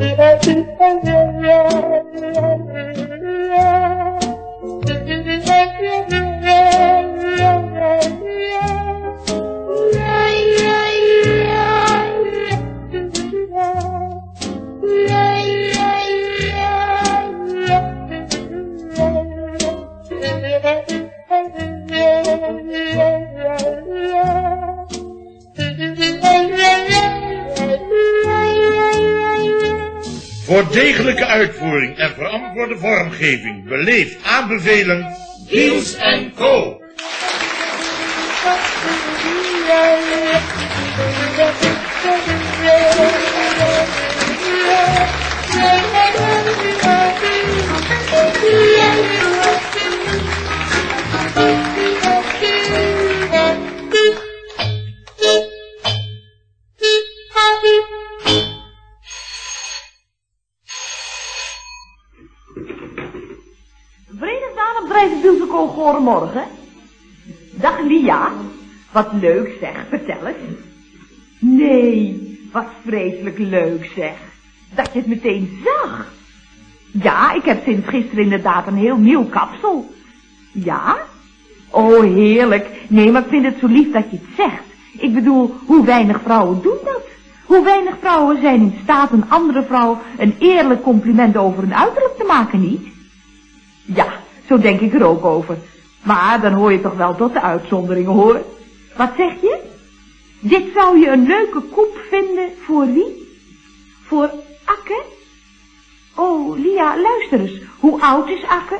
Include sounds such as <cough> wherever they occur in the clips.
Thank you. Vormgeving beleefd aanbevelen Wat leuk zeg, vertel eens. Nee, wat vreselijk leuk zeg. Dat je het meteen zag. Ja, ik heb sinds gisteren inderdaad een heel nieuw kapsel. Ja? Oh, heerlijk. Nee, maar ik vind het zo lief dat je het zegt. Ik bedoel, hoe weinig vrouwen doen dat? Hoe weinig vrouwen zijn in staat een andere vrouw een eerlijk compliment over hun uiterlijk te maken, niet? Ja, zo denk ik er ook over. Maar dan hoor je toch wel tot de uitzonderingen, hoor. Wat zeg je? Dit zou je een leuke koep vinden voor wie? Voor Akke? Oh, Lia, luister eens. Hoe oud is Akke?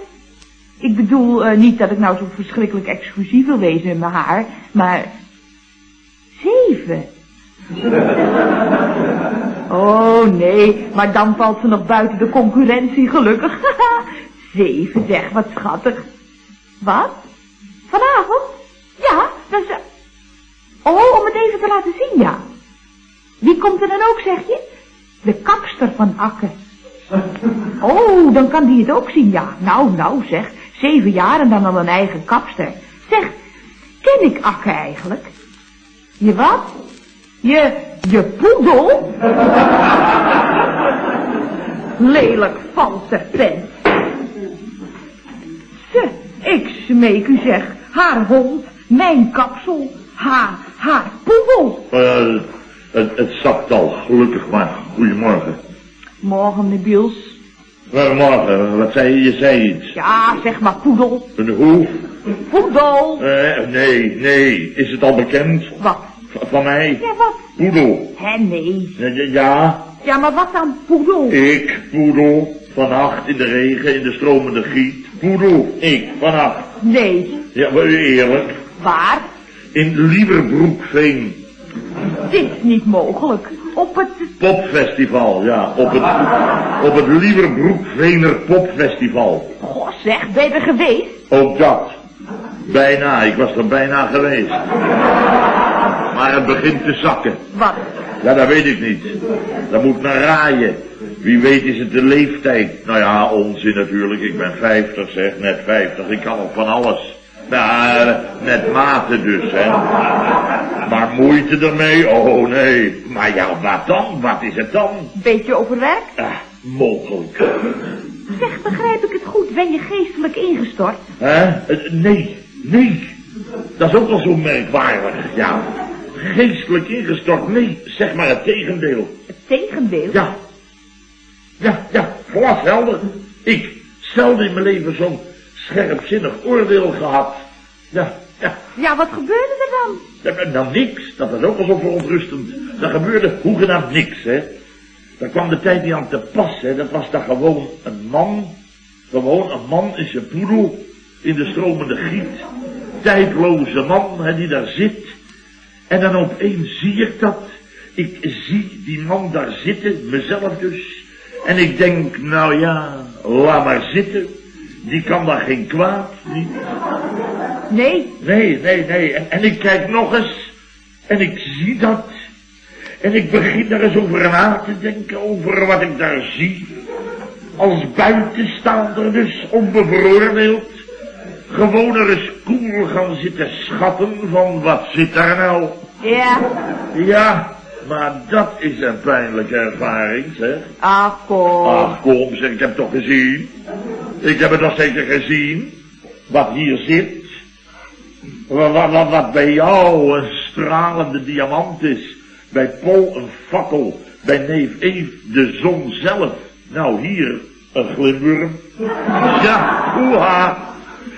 Ik bedoel eh, niet dat ik nou zo verschrikkelijk exclusief wil wezen in mijn haar, maar... Zeven. <laughs> Oh, nee, maar dan valt ze nog buiten de concurrentie, gelukkig. <laughs> Zeven, zeg, wat schattig. Wat? Vanavond? Ja, dan ze... Oh, om het even te laten zien, ja. Wie komt er dan ook, zeg je? De kapster van Akke. Oh, dan kan die het ook zien, ja. Nou, nou, zeg. Zeven jaar en dan al een eigen kapster. Zeg, ken ik Akke eigenlijk? Je wat? Je, je poedel? <laughs> Lelijk valse vent. Ze, ik smeek u zeg, haar hond, mijn kapsel, haar, haar poedel. Eh, het, het zapt al, gelukkig maar. Goedemorgen. Morgen, meneer Biels. Goedemorgen, wat zei je? Je zei iets. Ja, zeg maar poedel. Een hoe? Poedel. Eh, nee, nee. Is het al bekend? Wat? V- van mij? Ja, wat? Poedel. Hé, nee. Ja, ja, ja, Ja, maar wat dan poedel? ik, poedel. Vannacht in de regen, in de stromende giet. Poedel, ik, vannacht. Nee. Ja, maar eerlijk. Waar? In Lieverbroekveen. Dit is niet mogelijk. Op het... Popfestival, ja. Op het, op het Lieverbroekvener Popfestival. Goh, zeg, ben je er geweest? Ook dat. Bijna, ik was er bijna geweest. Maar het begint te zakken. Wat? Ja, dat weet ik niet. Dat moet naar raaien. Wie weet is het de leeftijd. Nou ja, onzin natuurlijk. Ik ben 50 zeg, net 50. Ik kan nog van alles. Nou, net mate dus, hè. Maar moeite ermee? Oh nee. Maar ja, wat dan? Wat is het dan? Beetje overwerk? Ah, mogelijk. Zeg, begrijp ik het goed? Ben je geestelijk ingestort? Hè? Eh, Nee, nee. Dat is ook wel zo merkwaardig, ja. Geestelijk ingestort, nee, zeg maar het tegendeel. Het tegendeel? Ja. Ja, ja, glashelder. Ik, zelden in mijn leven zo'n scherpzinnig oordeel gehad. Ja, ja. Ja, wat gebeurde er dan? Ja, Nou, niks. Dat was ook al zo verontrustend. Er gebeurde hoegenaamd niks, hè. Daar kwam de tijd niet aan te pas, hè. Dat was daar gewoon een man. Gewoon een man in zijn poedel. In de stromende giet. Tijdloze man, hè, die daar zit. En dan opeens zie ik dat. Ik zie die man daar zitten, mezelf dus. En ik denk, nou ja, laat maar zitten. Die kan daar geen kwaad, niet? Nee, Nee, nee, nee. En, en ik kijk nog eens. En ik zie dat. En ik begin er eens over na te denken, over wat ik daar zie. Als buitenstaander dus, onbevooroordeeld. Gewoon er eens koel gaan zitten schatten van wat zit daar nou. ja, Ja, Maar dat is een pijnlijke ervaring, zeg. Ach, kom. Ach, kom, zeg, ik heb toch gezien. Ik heb het toch zeker gezien. Wat hier zit. Wat, wat, wat, bij jou een stralende diamant is. Bij Paul een fakkel. Bij neef Eve de zon zelf. Nou, hier een glimworm. <laughs> Ja, hoeha.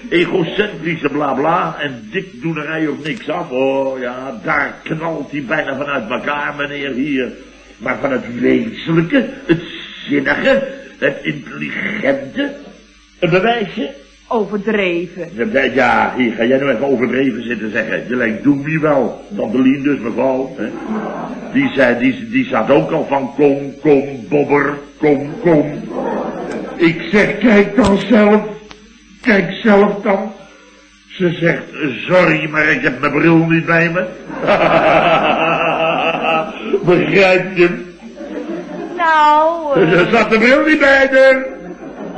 Egocentrische bla bla en dikdoenerij of niks af. Oh ja, daar knalt hij bijna vanuit elkaar, meneer, hier. Maar van het wezenlijke, het zinnige, het intelligente, een bewijsje. Overdreven. Ja, Ja, hier ga jij nou even overdreven zitten zeggen. Je lijkt Doemie wel. Tante Lien dus, mevrouw. Hè? Die, zei, die, die zat ook al van kom, kom, bobber, kom, kom. Ik zeg, kijk dan zelf. Kijk zelf dan. Ze zegt, sorry, maar ik heb mijn bril niet bij me. <laughs> Begrijp je? Nou, Er zat de bril niet bij haar.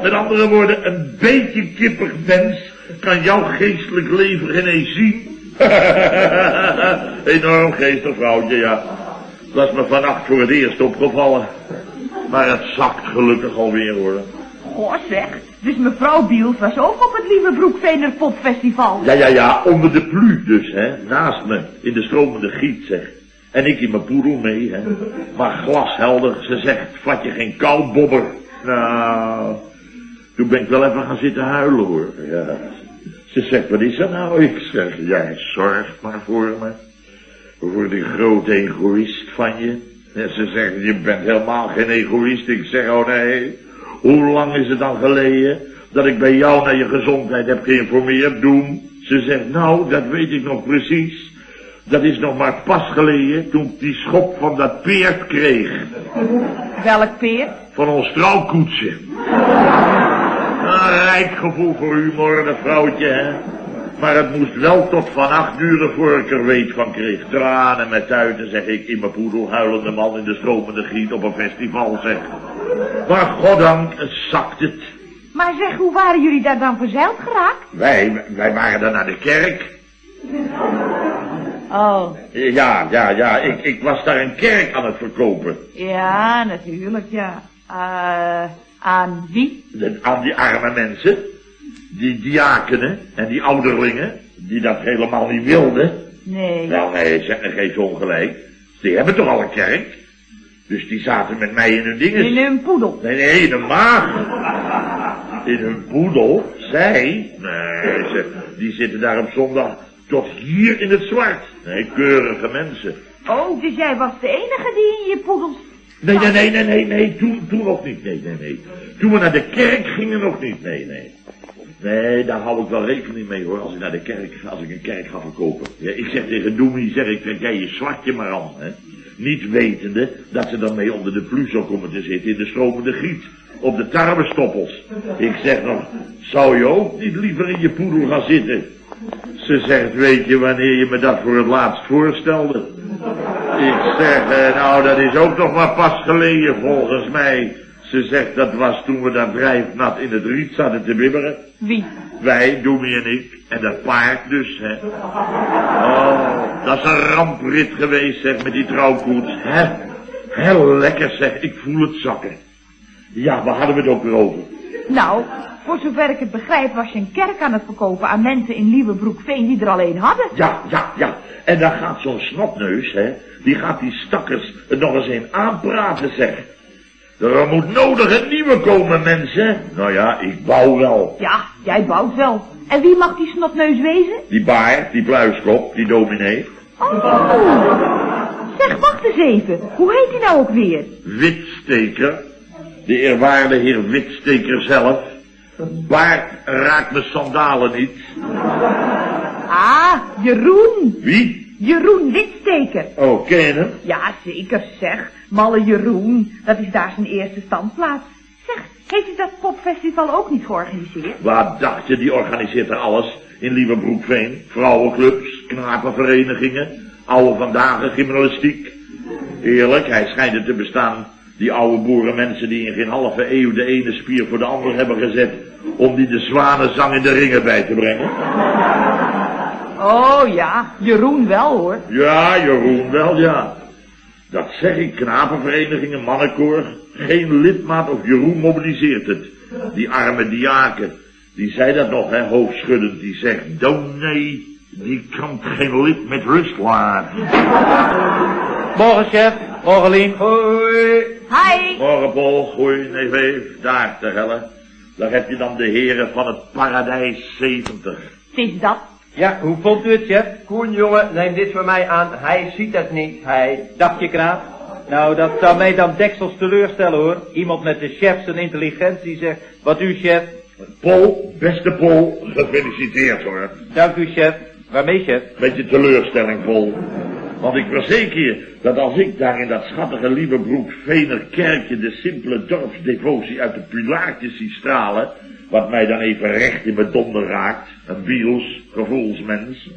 Met andere woorden, een beetje kippig mens kan jouw geestelijk leven geen eens zien. <laughs> Enorm geestig vrouwtje, ja. Dat is me vannacht voor het eerst opgevallen. Maar het zakt gelukkig alweer hoor. goh zeg. Dus mevrouw Biels was ook op het Lieve Broekvener Popfestival. Ja, ja, ja, onder de plu dus, hè. Naast me, in de stromende giet, zeg. En ik in mijn poedel mee, hè. Maar glashelder, ze zegt, vat je geen kou, bobber. Nou, toen ben ik wel even gaan zitten huilen, hoor. Ja. Ze zegt, wat is er nou? Ik zeg, jij zorgt maar voor me. Voor die grote egoïst van je. En ze zegt, je bent helemaal geen egoïst. Ik zeg, oh nee. Hoe lang is het dan geleden dat ik bij jou naar je gezondheid heb geïnformeerd, Doen? Ze zegt, nou, dat weet ik nog precies. Dat is nog maar pas geleden toen ik die schop van dat peert kreeg. Welk peer? Van ons trouwkoetsje. Gevoel voor humor, dat vrouwtje, hè. Maar het moest wel tot van acht uur voor ik er weet van kreeg. Tranen met tuiten, zeg ik, in mijn poedel, huilende man in de stromende giet op een festival, zeg. Maar goddank, het zakt het. Maar zeg, hoe waren jullie daar dan verzeild geraakt? Wij, wij waren dan naar de kerk. <laughs> Oh, Ja, ja, ja, ik, ik was daar een kerk aan het verkopen. ja, natuurlijk, ja. Eh, aan wie? Aan die arme mensen, die diakenen en die ouderlingen, die dat helemaal niet wilden. Nee. Wel, nee, zeg, geef ze ongelijk. Die hebben toch al een kerk? Dus die zaten met mij in hun dingen. In hun poedel. Nee, nee, in een maag. In hun poedel. Zij? Nee, ze, die zitten daar op zondag tot hier in het zwart. Nee, keurige mensen. Oh, dus jij was de enige die in je poedels... Nee, nee, nee, nee, nee, nee, toen, toen nog niet. Nee, nee, nee. Toen we naar de kerk gingen nog niet. Nee, nee. Nee, daar hou ik wel rekening mee hoor, als ik naar de kerk als ik een kerk ga verkopen. Ja, ik zeg tegen Doemie, zeg ik, trek jij je zwartje maar aan, hè. Niet wetende dat ze dan mee onder de plus zou komen te zitten in de stromende giet. Op de tarwestoppels. Ik zeg nog, zou je ook niet liever in je poedel gaan zitten? Ze zegt, weet je wanneer je me dat voor het laatst voorstelde? Ik zeg, eh, nou dat is ook nog maar pas geleden volgens mij. Ze zegt, dat was toen we daar drijfnat in het riet zaten te bibberen. Wie? Wij, Doemie en ik. En dat paard dus, hè. Oh, dat is een ramprit geweest, zeg, met die trouwkoets. Hè? Heel lekker, zeg. Ik voel het zakken. Ja, waar hadden we het ook weer over? Nou, voor zover ik het begrijp was je een kerk aan het verkopen aan mensen in Nieuwebroekveen die er alleen hadden. Ja, ja, ja. En dan gaat zo'n snotneus, hè. Die gaat die stakkers er nog eens een aanpraten, zeg. Er moet nodig een nieuwe komen, mensen. Nou ja, ik bouw wel. Ja, jij bouwt wel. En wie mag die snotneus wezen? Die baard, die pluiskop, die dominee. Oh, zeg, wacht eens even. Hoe heet die nou ook weer? Witsteker. De eerwaarde heer Witsteker zelf. Baard raakt mijn sandalen niet. Ah, Jeroen. Wie? Jeroen Witsteker. Oh, ken je hem? Ja, zeker zeg. Malle Jeroen, dat is daar zijn eerste standplaats. Zeg, heeft u dat popfestival ook niet georganiseerd? Wat dacht je, die organiseert er alles in Lieverbroekveen. Vrouwenclubs, knapenverenigingen, oude vandaag gymnastiek. Eerlijk, hij schijnt er te bestaan. Die oude boerenmensen die in geen halve eeuw de ene spier voor de ander hebben gezet... om die de zwanenzang in de ringen bij te brengen. Oh ja, Jeroen wel hoor. Ja, Jeroen wel, ja. Dat zeg ik, knapenverenigingen, mannenkoor. Geen lidmaat of Jeroen mobiliseert het. Die arme diaken, die zei dat nog, hè, hoofdschuddend. Die zegt, dominee, die kan geen lid met rust laten. Morgen, chef. Morgen, Lien. Hoi. Hi. Morgen, Paul. Goeie, neef Eef. Daar, te helle. Daar heb je dan de heren van het Paradijs 70. Het is dat. Ja, hoe vond u het, chef? Koen, jongen, neem dit van mij aan. Hij ziet het niet. Hij... Dacht je, knaap? Nou, dat zou mij dan deksels teleurstellen, hoor. Iemand met de chef zijn intelligentie zegt, wat u, chef? Paul, beste Paul, gefeliciteerd hoor. Dank u, chef. Waarmee, chef? Beetje teleurstelling, Paul. Want ik verzeker je dat als ik daar in dat schattige Lieverbroek Vener kerkje de simpele dorpsdevotie uit de pilaartjes zie stralen, wat mij dan even recht in mijn donder raakt, een biels, gevoelsmens.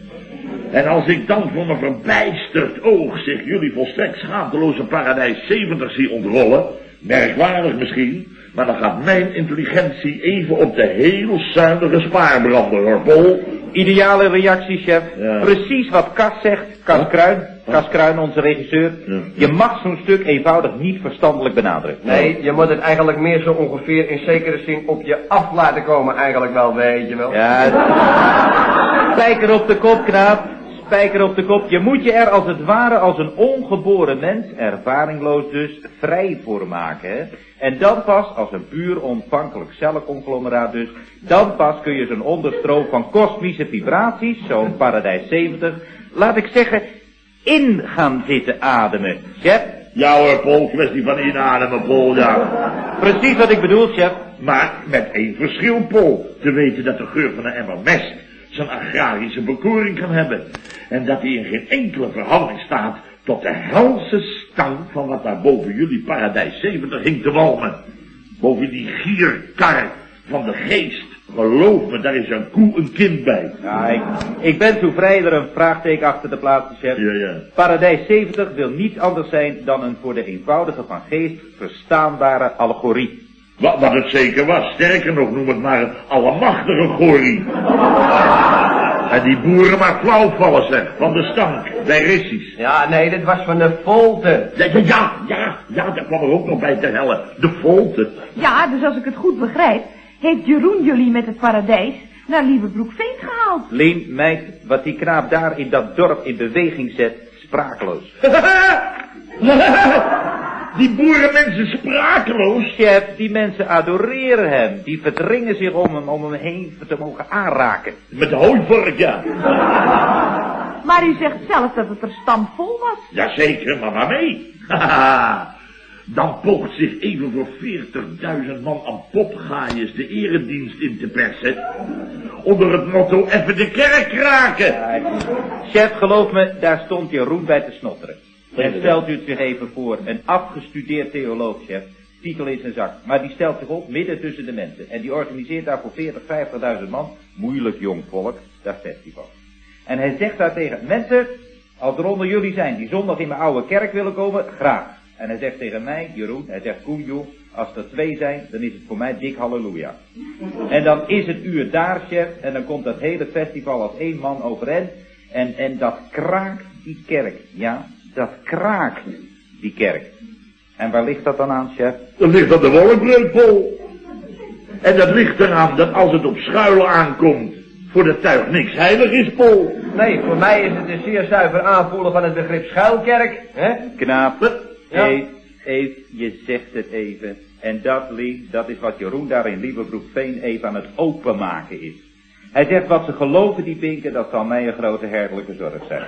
En als ik dan voor mijn verbijsterd oog zich jullie volstrekt schaamteloze paradijs 70 zie ontrollen, merkwaardig misschien, maar dan gaat mijn intelligentie even op de heel zuinige spaarbrander, hoor. Ideale reactie, chef. Ja. Precies wat Kas zegt. Kas Kruin. Kas Kruin, onze regisseur. Ja. Je mag zo'n stuk eenvoudig niet verstandelijk benadrukken. Nee, je moet het eigenlijk meer zo ongeveer in zekere zin op je af laten komen eigenlijk wel, weet je wel. Ja, spijker op de kop, knaap. Spijker op de kop. Je moet je er als het ware als een ongeboren mens, ervaringloos dus, vrij voor maken. Hè? En dan pas, als een puur ontvankelijk cellenconglomeraat dus, dan pas kun je zo'n onderstroom van kosmische vibraties, zo'n paradijs 70, laat ik zeggen, in gaan zitten ademen. Chef, Ja hoor, Paul, kwestie van inademen, Paul, ja. precies wat ik bedoel, chef. Maar met één verschil, Paul. Te weten dat de geur van een emmer mest zijn agrarische bekoring kan hebben. En dat hij in geen enkele verhouding staat tot de helse stank van wat daar boven jullie paradijs 70 hing te walmen. Boven die gierkar van de geest. Geloof me, daar is een koe een kind bij. Ja, ik, ik ben zo vrij er een vraagteken achter te plaatsen, chef. Ja, ja. Paradijs 70 wil niets anders zijn dan een voor de eenvoudige van geest verstaanbare allegorie. Wat, wat het zeker was. Sterker nog, noem het maar een allemachtige gorie. En die boeren maar flauw vallen, zeg, van de stank, bij rissies. Ja, nee, dit was van de volte. Ja, ja, ja, ja, ja, daar kwam er ook nog bij te hellen. De volte. Ja, dus als ik het goed begrijp, heeft Jeroen jullie met het paradijs naar Lieverbroekveen gehaald. Leen, meid, wat die knaap daar in dat dorp in beweging zet, sprakeloos. <laughs> Die boerenmensen sprakeloos. Chef, die mensen adoreren hem. Die verdringen zich om hem, om hem heen te mogen aanraken. Met de hooivork, ja. Maar u zegt zelf dat het er stampvol was. Jazeker, maar waarmee? <laughs> Dan poogt zich even voor 40.000 man aan popgaaiers de eredienst in te persen. Onder het motto even de kerk raken. Chef, geloof me, daar stond Jeroen bij te snotteren. En stelt u het zich even voor, een afgestudeerd theoloog, chef, titel in zijn zak. Maar die stelt zich op midden tussen de mensen. En die organiseert daar voor 40, 50.000 man, moeilijk jong volk, dat festival. En hij zegt daar tegen, mensen, als er onder jullie zijn die zondag in mijn oude kerk willen komen, graag. En hij zegt tegen mij, Jeroen, hij zegt, Koenjo, als er twee zijn, dan is het voor mij dik halleluja. En dan is het uur daar, chef, en dan komt dat hele festival als één man overeind. En, en dat kraakt die kerk, ja, dat kraakt die kerk. En waar ligt dat dan aan, chef? Dat ligt aan de wolkbreuk, Paul. En dat ligt eraan dat als het op schuilen aankomt, voor de tuig niks heilig is, Paul. Nee, voor mij is het een zeer zuiver aanvoelen van het begrip schuilkerk. Hè? Knaap, Ja. Eef, Eef, je zegt het even. En dat, Lie, dat is wat Jeroen daar in Lieverbroekveen even aan het openmaken is. Hij zegt wat ze geloven die pinken, dat zal mij een grote herderlijke zorg zijn.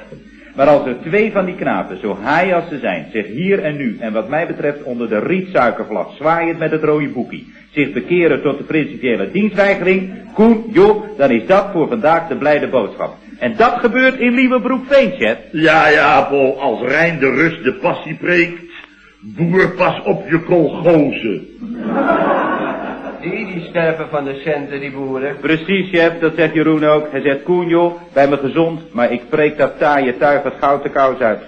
Maar als er twee van die knapen, zo haai als ze zijn, zich hier en nu, en wat mij betreft onder de rietsuikervlag zwaaiend met het rode boekie, zich bekeren tot de principiële dienstweigering, Koen, joh, dan is dat voor vandaag de blijde boodschap. En dat gebeurt in Lieverbroekveen, chef. Ja, ja, Paul, als Rijn de rust de passie preekt, boer pas op je kolgozen. Die, die sterven van de centen, die boeren. Precies, chef, dat zegt Jeroen ook. Hij zegt, Koen joh, bij me gezond, maar ik preek dat taaie tuig het goud de kous uit.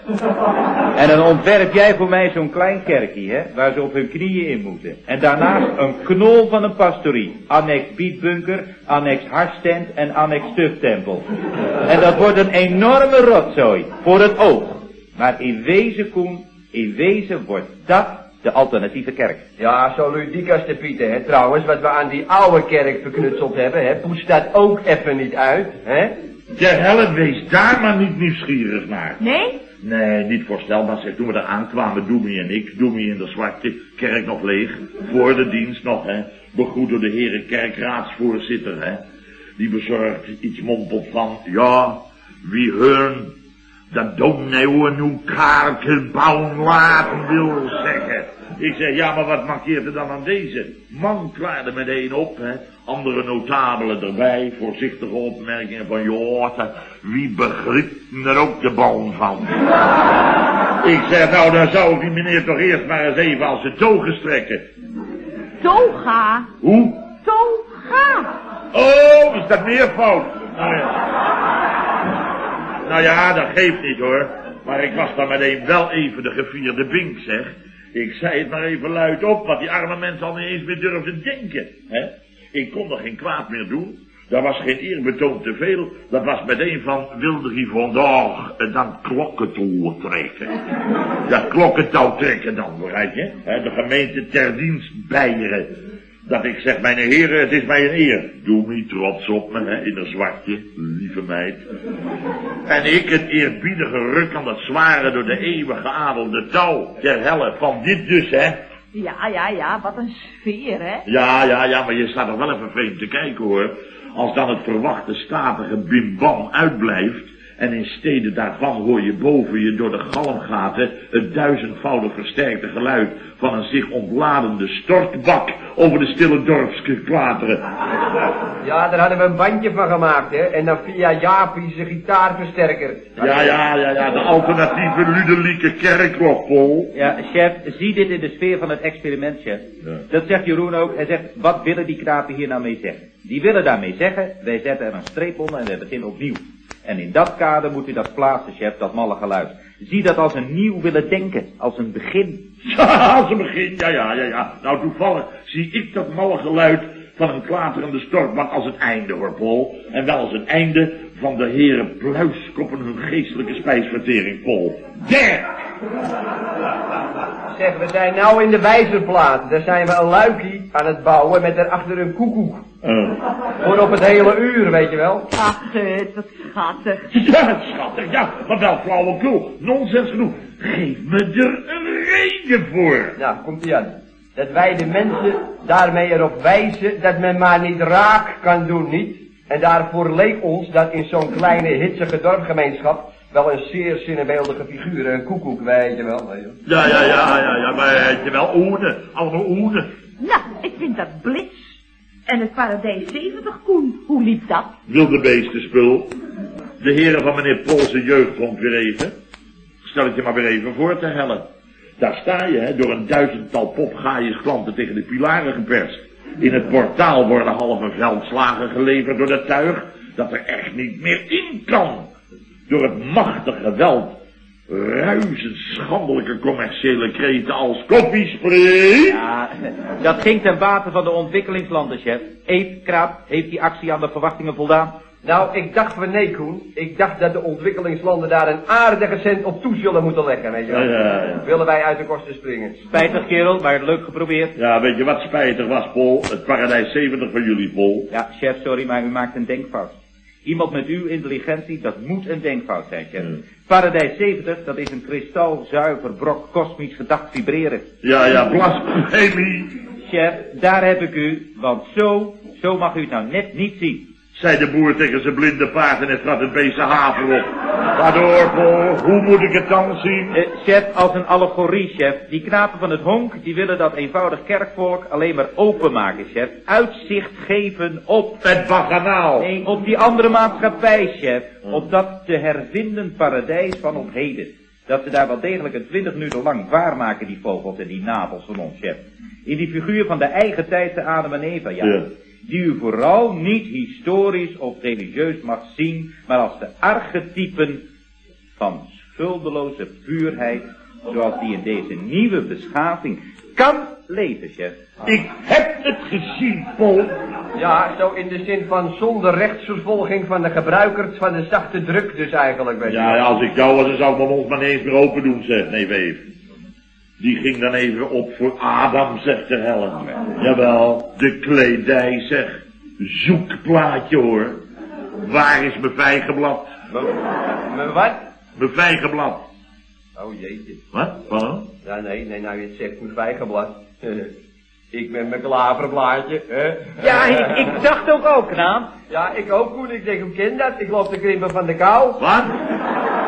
en dan ontwerp jij voor mij zo'n klein kerkje, hè, waar ze op hun knieën in moeten. En daarnaast een knol van een pastorie. Annex bietbunker, annex harstent en annex stuftempel. en dat wordt een enorme rotzooi, voor het oog. Maar in wezen, Koen, In wezen wordt dat de alternatieve kerk. Ja, zo ludiek als de Pieter, hè. Trouwens, wat we aan die oude kerk verknutseld hebben, hè. Poest dat ook even niet uit, hè. Ter helle, wees daar maar niet nieuwsgierig naar. Nee? Nee, niet voorstelbaar. Zeg, toen we daar aankwamen, Doemie en ik, Doemie in de zwarte, kerk nog leeg, voor de dienst nog, hè. Begroet door de heren kerkraadsvoorzitter, hè. Die bezorgd iets mompelt van, ja, wie hun dat dominee nu kaartenbouw laten wil zeggen. Ik zeg, ja, maar wat markeert er dan aan deze? Man klaarde meteen op, hè. Andere notabelen erbij, voorzichtige opmerkingen van, joh, wie begrijpt er ook de boom van? <laughs> ik zeg, nou, dan zou ik die meneer toch eerst maar eens even als de togen strekken. Toga. Hoe? Toga. Oh, is dat meer fout? Nou ja. Nou ja, dat geeft niet hoor. Maar ik was dan meteen wel even de gevierde bink, zeg. Ik zei het maar even luid op, wat die arme mensen al niet eens meer durfden denken. Hè? Ik kon er geen kwaad meer doen. Daar was geen eerbetoon te veel. Dat was meteen van, wilde hij vandaag dan klokkentouw trekken. Ja, klokkentouw trekken dan, begrijp je? De gemeente ter dienst bijeren. Dat ik zeg, mijn heren, het is mij een eer. Doe me trots op me, hè, in een zwartje, lieve meid. En ik het eerbiedige ruk aan dat zware door de eeuwen geadelde touw. Ter helle van dit dus, hè. Ja, ja, ja, wat een sfeer, hè? Ja, ja, ja, maar je staat er wel even vreemd te kijken, hoor. Als dan het verwachte statige bimbam uitblijft... En in steden daarvan hoor je boven je door de galmgaten het duizendvoudig versterkte geluid van een zich ontladende stortbak over de stille dorpske klateren. Ja, daar hadden we een bandje van gemaakt, hè. En dan via Jaapie zijn gitaarversterker. Ja, ja, ja, ja, de alternatieve ludelieke kerkklok, Paul. Ja, chef, zie dit in de sfeer van het experiment, chef. Ja. Dat zegt Jeroen ook. Hij zegt, wat willen die knapen hier nou mee zeggen? Die willen daarmee zeggen, wij zetten er een streep onder en wij beginnen opnieuw. En in dat kader moet u dat plaatsen, chef, dat malle geluid. Zie dat als een nieuw willen denken, als een begin. Ja, <laughs> als een begin, ja, ja, ja, ja. Nou, toevallig zie ik dat malle geluid van een klaterende stortbak als het einde, hoor, Paul. En wel als het einde van de heren pluiskoppen hun geestelijke spijsvertering, Paul. Der! Zeg, we zijn nou in de wijzerplaat. Daar zijn we een luikie aan het bouwen met daarachter een koekoek. Eh, Voor op het hele uur, weet je wel. Ach, het, wat schattig. ja, schattig, ja, maar wel flauwekul. Nonsens genoeg. Geef me er een reden voor. Nou, komt ie aan. Dat wij de mensen daarmee erop wijzen dat men maar niet raak kan doen, niet? En daarvoor leek ons dat in zo'n kleine hitsige dorpgemeenschap wel een zeer zinnebeeldige figuur, een koekoek, weet je wel. Weet je. wel. Ja, ja, ja, ja, ja, maar weet je wel, oene. Allemaal oene. Nou, ik vind dat blits. En het paradijs 70, Koen. Hoe liep dat? Wilde beestenspul. De heren van meneer Poolse jeugd komt weer even. Stel het je maar weer even voor te hellen. Daar sta je, hè, door een duizendtal popgaaiers klanten tegen de pilaren geperst. In het portaal worden halve veldslagen geleverd door de tuig dat er echt niet meer in kan. Door het machtige geweld ruisend schandelijke commerciële kreten als koffiespray. Ja, dat ging ten bate van de ontwikkelingslanden, chef. Eet, Kraap, heeft die actie aan de verwachtingen voldaan? Nou, ik dacht van nee, Koen. Ik dacht dat de ontwikkelingslanden daar een aardige cent op toe zullen moeten leggen, weet je wel. Ja, ja, ja. Willen wij uit de kosten springen. Spijtig, kerel, maar leuk geprobeerd. Ja, weet je wat spijtig was, Paul? Het paradijs 70 van jullie, Paul. Ja, chef, sorry, maar u maakt een denkfout. Iemand met uw intelligentie, dat moet een denkfout zijn, chef. Hmm. Paradijs 70, dat is een kristalzuiver brok kosmisch gedacht vibreren. Ja, ja, blasfemie, Chef, daar heb ik u, want zo, zo mag u het nou net niet zien. Zei de boer tegen zijn blinde paard en het trad het beest de haven op. Waardoor, Paul, hoe moet ik het dan zien? Eh, chef, als een allegorie, chef. Die knapen van het honk, die willen dat eenvoudig kerkvolk alleen maar openmaken, chef. Uitzicht geven op... Het baganaal. Nee, op die andere maatschappij, chef. Op dat te hervinden paradijs van op heden. Dat ze daar wel degelijk een twintig minuten lang waarmaken, die vogels en die navels van ons, chef. In die figuur van de eigen tijdse Adam en Eva, ja. Ja. Die u vooral niet historisch of religieus mag zien, maar als de archetypen van schuldeloze puurheid, zoals die in deze nieuwe beschaving kan leven, chef. Ik heb het gezien, Paul. Ja, zo in de zin van zonder rechtsvervolging van de gebruikers van de zachte druk dus eigenlijk, weet je Ja, wel. ja, als ik jou was, dan zou ik mijn mond maar niet eens meer open doen, zeg. Nee, weef. Die ging dan even op voor Adam, zegt de Helen. Jawel, de kledij, zeg. Zoekplaatje, hoor. Waar is mijn vijgenblad? Maar wat? Mijn vijgenblad. Oh jeetje. Wat? Wat? Ja, nee, nee, nou je zegt mijn vijgenblad. <laughs> ik ben mijn klaverblaadje, hè? Ja, ik, ik dacht ook al, knaap. Ja, ik ook, Koen. Ik zeg, hoe ken dat? Ik loop te krimpen van de kou. Wat?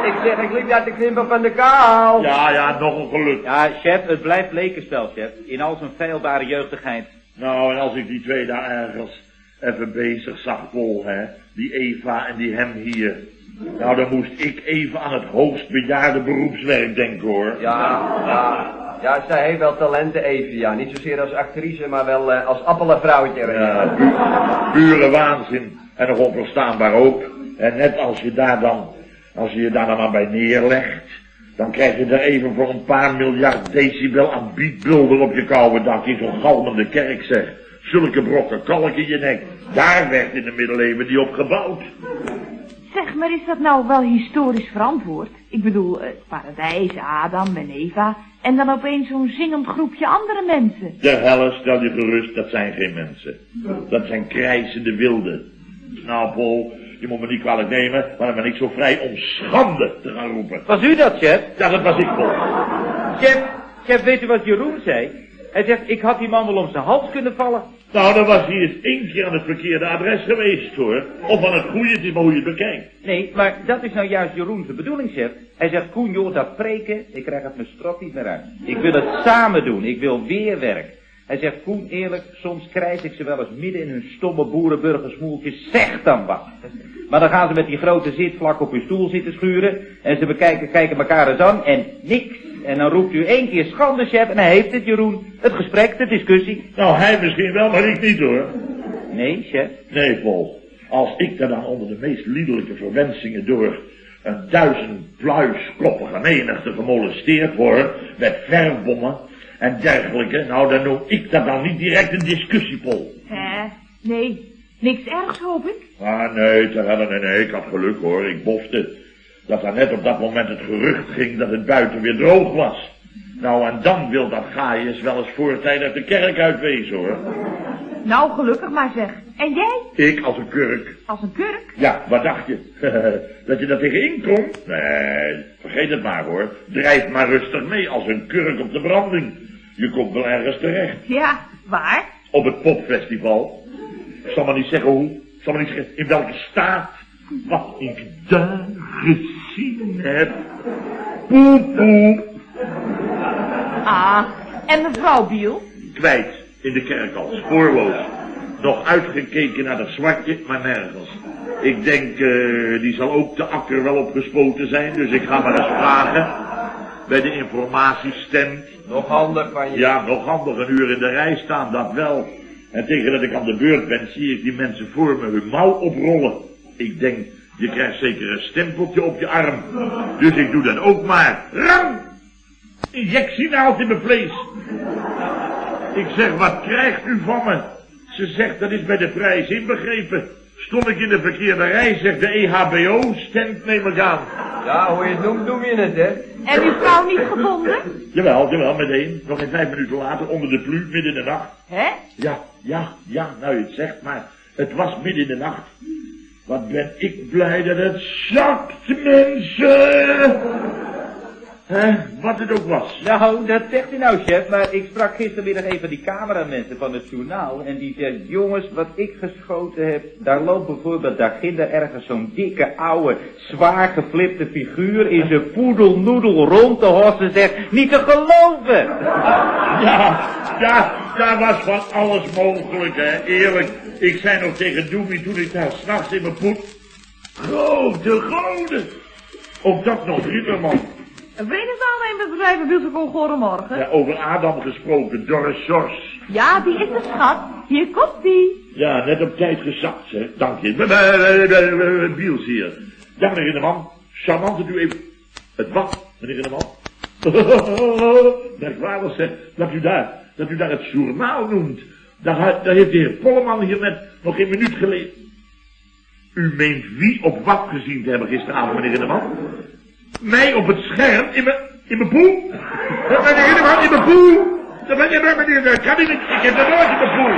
Ik zeg, ik liep daar te krimpen van de kou. Ja, ja, nog een geluk. Ja, chef, het blijft lekenspel, chef. In al zijn veilbare jeugdigheid. Nou, en als ik die twee daar ergens even bezig zag, Paul, hè. Die Eva en die hem hier. Nou, dan moest ik even aan het hoogst bejaarde beroepswerk denken, hoor. Ja, ja. Ja, zij heeft wel talenten, even, ja. Niet zozeer als actrice, maar wel eh, als appelvrouwtje. Ja, pu- pure waanzin. En nog onverstaanbaar ook. En net als je daar dan, als je je daar dan maar bij neerlegt, dan krijg je er even voor een paar miljard decibel aan op je koude dak in zo'n galmende kerk, zeg. Zulke brokken kalk in je nek. Daar werd in de middeleeuwen die op gebouwd. Zeg, maar is dat nou wel historisch verantwoord? Ik bedoel, het paradijs, Adam en Eva... en dan opeens zo'n zingend groepje andere mensen. De helle, stel je gerust, dat zijn geen mensen. Dat zijn krijzende wilden. Nou, Paul, je moet me niet kwalijk nemen, maar dan ben ik zo vrij om schande te gaan roepen. Was u dat, chef? Ja, dat was ik, Paul. Chef, chef, weet u wat Jeroen zei? Hij zegt, ik had die man wel om zijn hals kunnen vallen. Nou, dan was hij eens één keer aan het verkeerde adres geweest, hoor. Of aan het goede, het is maar hoe je het bekijkt. Nee, maar dat is nou juist Jeroen's bedoeling, chef. Hij zegt, Koen, joh, dat preken, ik krijg het mijn strot niet meer uit. Ik wil het samen doen, ik wil weer werk. Hij zegt, Koen, eerlijk, soms krijg ik ze wel eens midden in hun stomme boerenburgersmoeltjes. Zeg dan wat. Maar dan gaan ze met die grote zitvlak op uw stoel zitten schuren. En ze bekijken, kijken elkaar eens aan en niks. En dan roept u één keer schande, chef, en hij heeft het, Jeroen. Het gesprek, de discussie. Nou, hij misschien wel, maar ik niet, hoor. Nee, chef. Nee, Paul. Als ik er dan onder de meest liederlijke verwensingen door een duizend pluiskoppige menigte gemolesteerd word, met verfbommen en dergelijke, nou, dan noem ik dat dan niet direct een discussie, Paul. Hè? Nee, niks ergs hoop ik. Ah, nee, terwijl, nee, nee, ik had geluk hoor, ik bofte. Dat er net op dat moment het gerucht ging dat het buiten weer droog was. Nou, en dan wil dat Gaius wel eens voortijdig de kerk uitwezen hoor. Nou, gelukkig maar zeg. En jij? Ik als een kurk. Als een kurk? Ja, wat dacht je? <laughs> dat je daar tegenin komt? Nee, vergeet het maar hoor. Drijf maar rustig mee als een kurk op de branding. Je komt wel ergens terecht. Ja, waar? Op het popfestival. Ik zal maar niet zeggen hoe. Ik zal maar niet zeggen in welke staat. Wat ik daar gezien heb. Poe, poe. Ah, en mevrouw Biel? Kwijt in de kerk al. Spoorloos. Nog uitgekeken naar dat zwartje, maar nergens. Ik denk, eh, die zal ook de akker wel opgespoten zijn, dus ik ga maar eens vragen. Bij de informatiestand. Nog handig van je. Ja, nog handig een uur in de rij staan, dat wel. En tegen dat ik aan de beurt ben, zie ik die mensen voor me hun mouw oprollen. Ik denk, je krijgt zeker een stempeltje op je arm. Dus ik doe dat ook maar. Ram! Injectie naald in mijn vlees. Ik zeg, wat krijgt u van me? Ze zegt, dat is bij de prijs inbegrepen. Stond ik in de verkeerde rij, zegt de EHBO, stent neem ik aan. Ja, hoe je het noemt, noem je het, hè? En uw vrouw niet gevonden? Jawel, jawel, meteen. Nog geen vijf minuten later, onder de plu, midden in de nacht. Hè? Ja, ja, ja, nou je het zegt, maar het was midden in de nacht. Wat ben ik blij dat het zakt, mensen! Hè, wat het ook was. Nou, dat zegt u nou, chef, maar ik sprak gistermiddag even die cameramensen van het journaal en die zegt, jongens, wat ik geschoten heb, daar loopt bijvoorbeeld daar ginder ergens zo'n dikke, oude, zwaar geflipte figuur in zijn poedelnoedel rond te hossen, zegt, niet te geloven! <laughs> Ja, ja, daar was van alles mogelijk, hè, eerlijk. Ik zei nog tegen Doemie toen ik daar s'nachts in mijn poet... Grote goden! Ook dat nog, Ritterman. Verenigde met bedrijven Wilson Goedemorgen. Ja, over Adam gesproken, Doris Sors. Ja, die is de schat. Hier komt die. Ja, net op tijd gezakt, hè. Dank je. Biels hier. Ja, meneer Rinneman. Charmant dat u even... Het wat, meneer Rinneman? <laughs> Merkwaardig, zeg. Dat u daar, dat u daar het journaal noemt. Daar, daar heeft de heer Polleman hier net nog geen minuut geleden... U meent wie op wat gezien te hebben gisteravond, meneer Rinneman? Mij op het scherm in mijn... In mijn poel? Dat ben ik helemaal in mijn poel. Dat ben nooit met die... Dat kan ik. Ik heb er nooit in mijn poel.